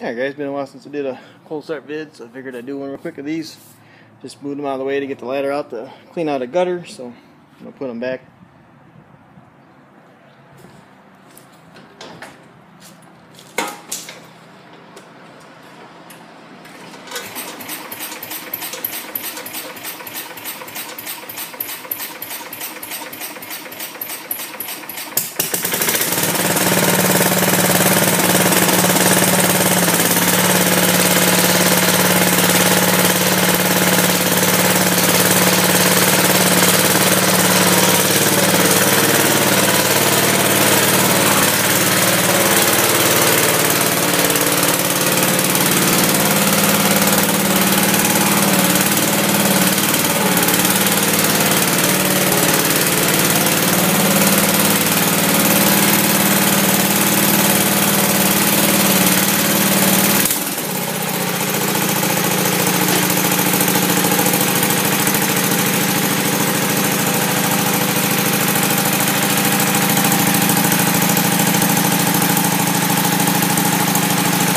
Alright guys, been a while since I did a cold start vid, so I figured I'd do one real quick of these. Just moved them out of the way to get the ladder out to clean out a gutter, so I'm going to put them back.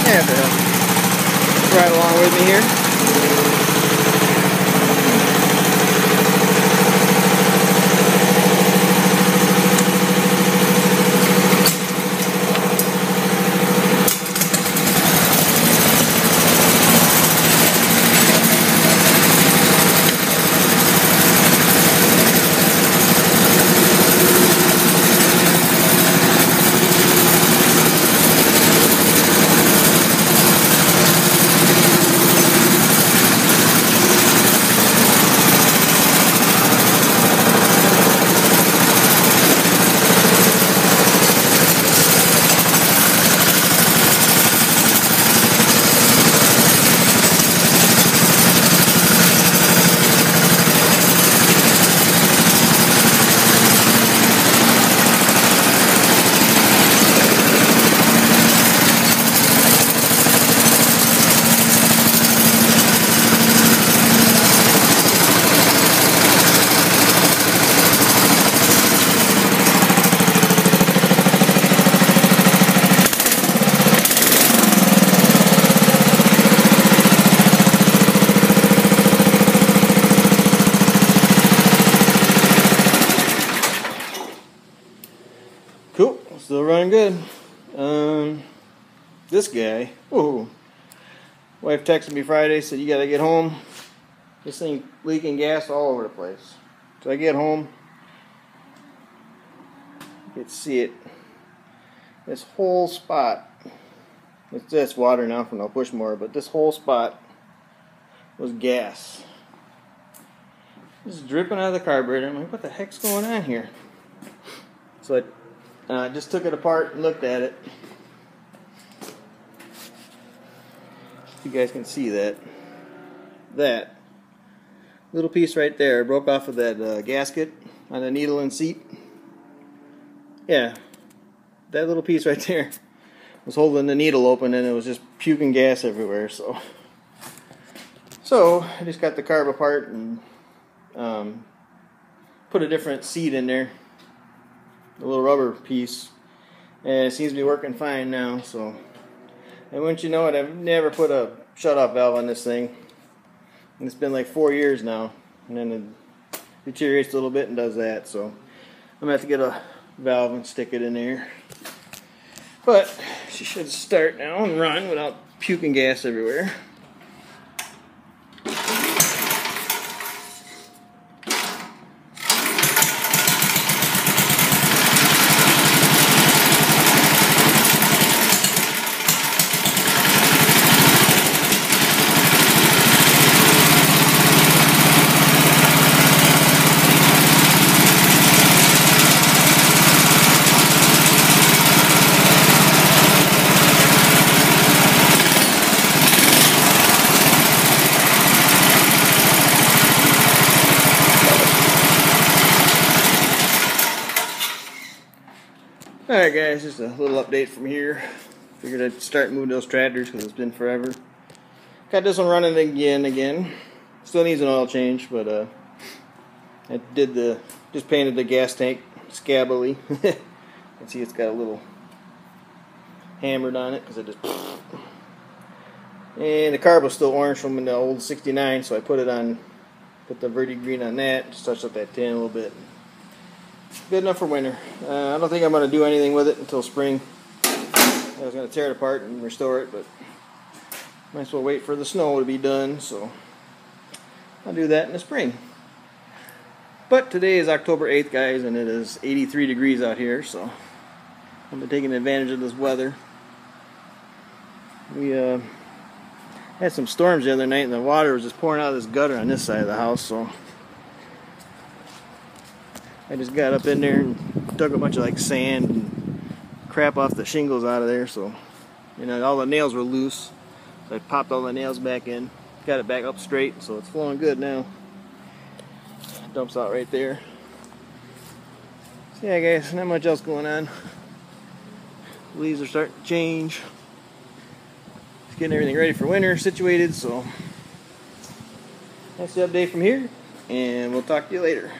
Yeah, right along with me here. Cool, still running good. Um, this guy, whoa. Wife texted me Friday, said you gotta get home. This thing leaking gas all over the place. So I get home, you can see it. This whole spot, it's just water now from the push more, but this whole spot was gas. Just dripping out of the carburetor. I'm like, what the heck's going on here? So I uh, I just took it apart and looked at it. You guys can see that. That little piece right there broke off of that uh, gasket on the needle and seat. Yeah, that little piece right there was holding the needle open and it was just puking gas everywhere. So, so I just got the carb apart and um, put a different seat in there a little rubber piece. And it seems to be working fine now so. And once you know it I've never put a shut off valve on this thing. And it's been like four years now and then it deteriorates a little bit and does that so. I'm gonna have to get a valve and stick it in there. But she should start now and run without puking gas everywhere Alright guys, just a little update from here. Figured I'd start moving those tractors because it's been forever. Got this one running again, again. Still needs an oil change, but uh, I did the, just painted the gas tank scabbily. you can see it's got a little hammered on it because I just And the carb was still orange from the old 69, so I put it on, put the Verdi green on that, just touched up that tin a little bit. Good enough for winter. Uh, I don't think I'm going to do anything with it until spring. I was going to tear it apart and restore it, but might as well wait for the snow to be done, so I'll do that in the spring. But today is October 8th, guys, and it is 83 degrees out here, so I've been taking advantage of this weather. We uh, had some storms the other night, and the water was just pouring out of this gutter on this side of the house, so I just got up in there and dug a bunch of like sand and crap off the shingles out of there, so you know all the nails were loose. So I popped all the nails back in, got it back up straight, so it's flowing good now dumps out right there. So yeah guys, not much else going on. Leaves are starting to change. Just getting everything ready for winter situated, so that's the update from here, and we'll talk to you later.